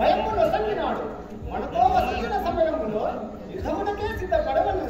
భయమును సంగినాడు. మనతో వసించిన సమయంలో యుద్ధమునకే సిద్ధపడవను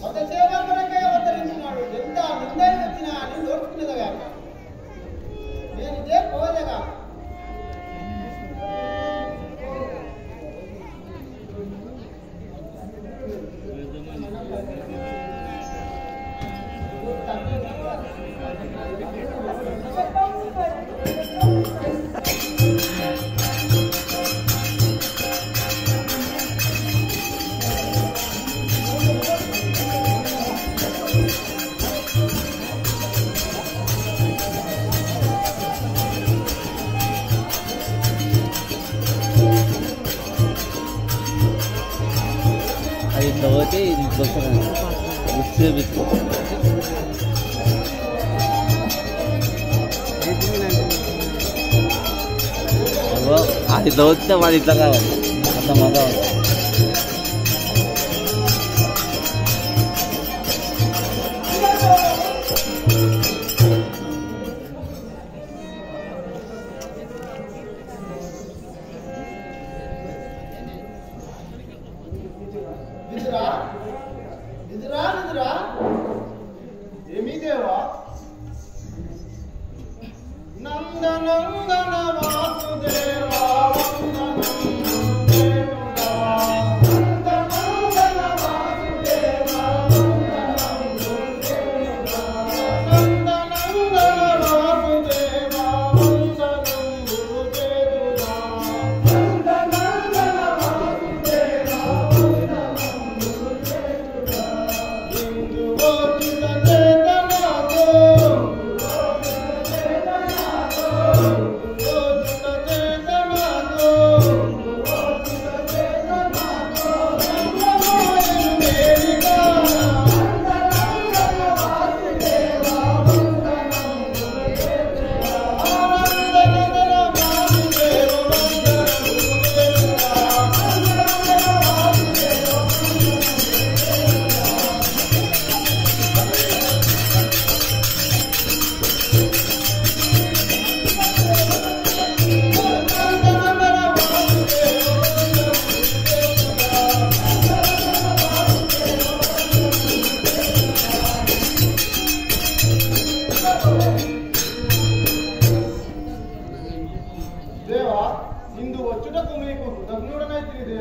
Son del 빼야지 그렇잖아요. 육즙이 아, 뭐? 아니 너 진짜 많이 따가워 잠깐만 따가워 ನಂದನಂದನ Vasudeva.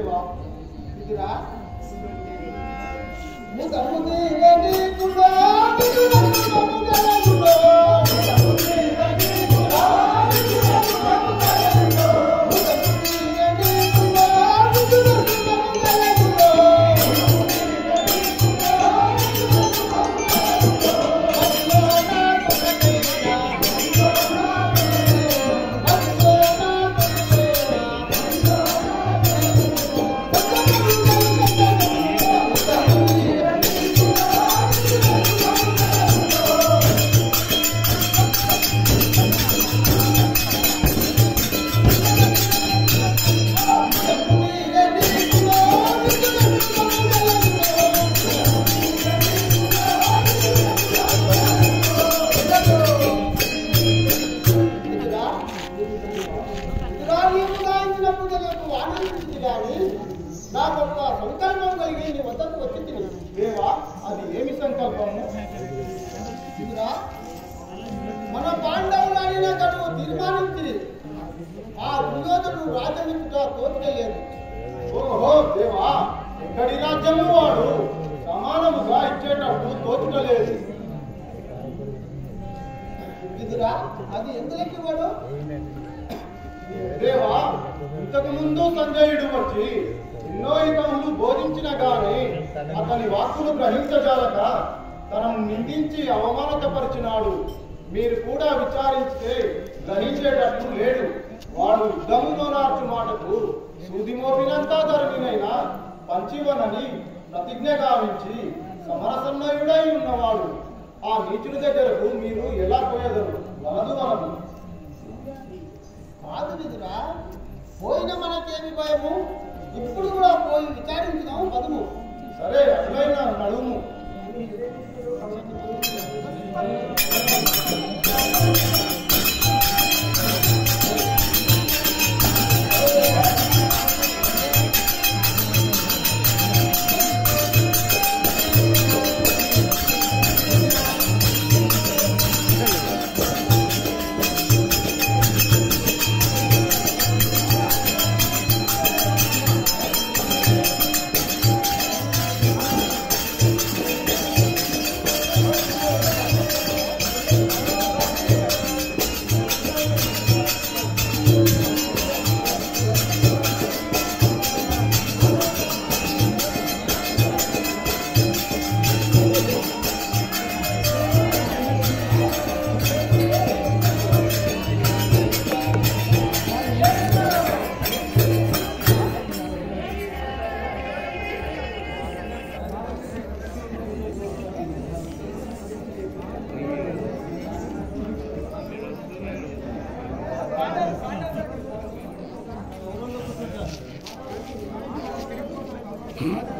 Look at that. Mr. Mugwe, ready, Mugwe! మన పాండవులని గడువు తీర్మానించి రాజ్యమిచ్చుట తోచలేదు ఓహో దేవా ఎక్కడి రాజ్యము వాడు సమానముగా ఇచ్చేటప్పుడు తోచుకోలేదు ఇదిరా అది ఎందుకు వాడు? దేవా ఇంతకు ముందు సంజయుడు వచ్చి ఎన్నో యుగములు బోధించిన గాని అతని వాక్కులు గ్రహించజాలక తనను నిందించి అవమానతపరిచినాడు మీరు కూడా విచారిస్తే గ్రహించేటట్లు లేడు. వాడు యుద్ధములో నాటు మాటకు సూది మోపినంతా ధరణినైనా పంచివనని ప్రతిజ్ఞ గావించి సమరసన్నయుడై ఉన్నవాడు. ఆ నీచుడి దగ్గరకు మీరు ఎలా పోయేదరు? వనదు వనదు. కాదు విదురా పోయిన మనకేమి భయము? ఇప్పుడు కూడా పోయి విచారించ. Thank you. 嗯。